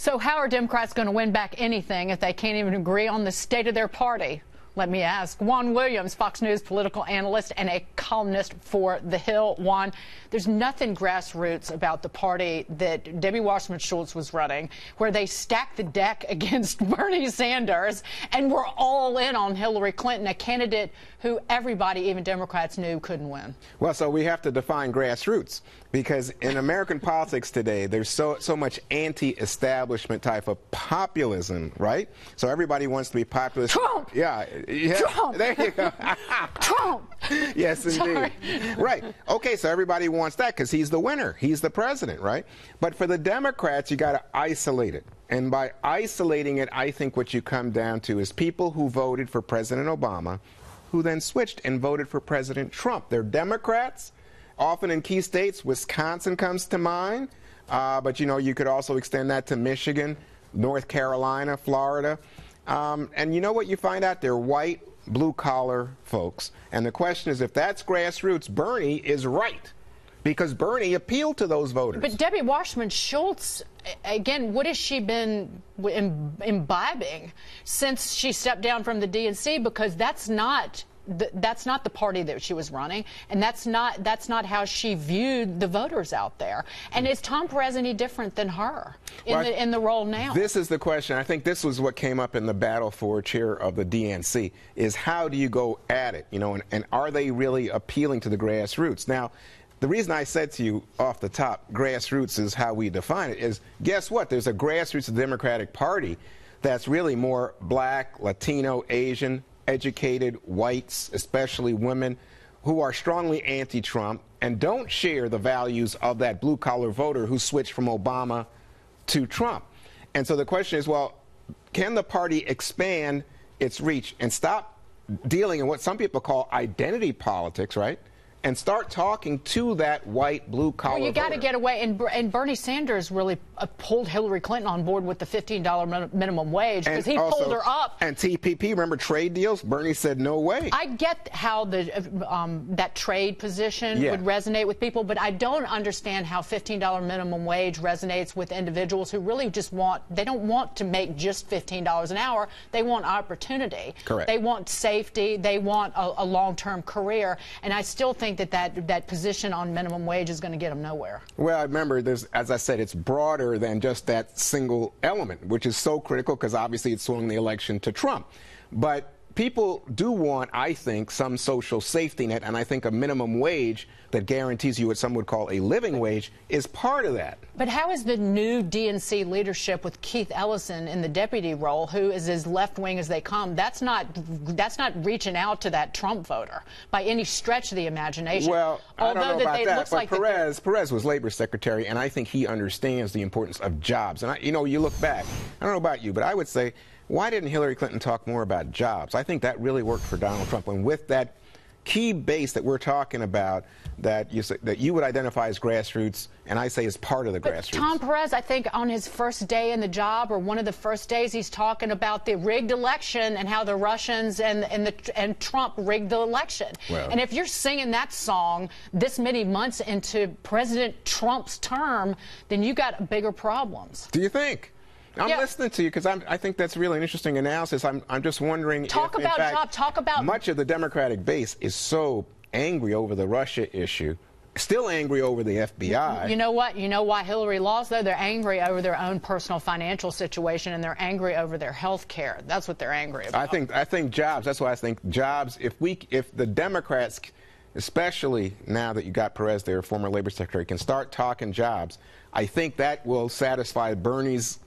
So, how are Democrats going to win back anything if they can't even agree on the state of their party? Let me ask. Juan Williams, Fox News political analyst and a columnist for The Hill. Juan, there's nothing grassroots about the party that Debbie Wasserman Schultz was running, where they stacked the deck against Bernie Sanders and were all in on Hillary Clinton, a candidate who everybody, even Democrats, knew couldn't win. Well, so we have to define grassroots because in American politics today, there's so so much anti-establishment type of populism, right? So everybody wants to be populist. Trump. Yeah. Yeah. Trump. There you go. Trump. yes, indeed. Right. Okay, so everybody wants that because he's the winner. He's the president, right? But for the Democrats, you got to isolate it. And by isolating it, I think what you come down to is people who voted for President Obama who then switched and voted for President Trump. They're Democrats, often in key states. Wisconsin comes to mind, uh, but you know you could also extend that to Michigan, North Carolina, Florida. Um, and you know what you find out? They're white, blue collar folks. And the question is if that's grassroots, Bernie is right because Bernie appealed to those voters. But Debbie Wasserman Schultz, again, what has she been imbibing since she stepped down from the DNC? Because that's not. That's not the party that she was running, and that's not that's not how she viewed the voters out there. And is Tom Perez any different than her in Well, the in the role now? This is the question. I think this was what came up in the battle for chair of the DNC is how do you go at it, you know, and, and are they really appealing to the grassroots? Now, the reason I said to you off the top, grassroots is how we define it, is guess what? There's a grassroots Democratic Party that's really more black, Latino, Asian, educated, whites, especially women, who are strongly anti Trump and don't share the values of that blue collar voter who switched from Obama to Trump. And so the question is well, can the party expand its reach and stop dealing in what some people call identity politics, right? And start talking to that white, blue collar. Well, you got to get away. And, and Bernie Sanders really pulled Hillary Clinton on board with the $15 minimum wage because he also- pulled her up. And TPP, remember trade deals? Bernie said no way. I get how the uh, um, that trade position Yeah. would resonate with people, but I don't understand how $15 minimum wage resonates with individuals who really just want they don't want to make just $15 an hour. They want opportunity. Correct. They want safety. They want a, a long-term career, and I still think that that, that position on minimum wage is going to get them nowhere. Well, I remember, there's, as I said, it's broader than just that single element, which is so critical because obviously it swung the election to Trump. But people do want, I think, some social safety net, and I think a minimum wage that guarantees you what some would call a living wage is part of that. But how is the new DNC leadership with Keith Ellison in the deputy role, who is as left wing as they come? That's not that's not reaching out to that Trump voter by any stretch of the imagination. Well, I don't although know that about they, that, looks but like Perez, Perez was labor secretary, and I think he understands the importance of jobs. And I, you know, you look back. I don't know about you, but I would say, why didn't Hillary Clinton talk more about jobs? I think that really worked for Donald Trump. And with that key base that we're talking about, that you say, that you would identify as grassroots, and I say is part of the But grassroots. Tom Perez, I think on his first day in the job, or one of the first days, he's talking about the rigged election and how the Russians and and the and Trump rigged the election. Well- and if you're singing that song this many months into President Trump's term, then you got bigger problems. Do you think? I'm Yeah. listening to you because I think that's really an interesting analysis. I'm, I'm just wondering. Talk if, about fact, job- talk about- much of the Democratic base is so angry over the Russia issue, still angry over the FBI. You know what? You know why Hillary lost, though? They're angry over their own personal financial situation and they're angry over their health care. That's what they're angry about. I think I think jobs. That's why I think jobs. If we if the Democrats, especially now that you got Perez there, former labor secretary, can start talking jobs, I think that will satisfy Bernie's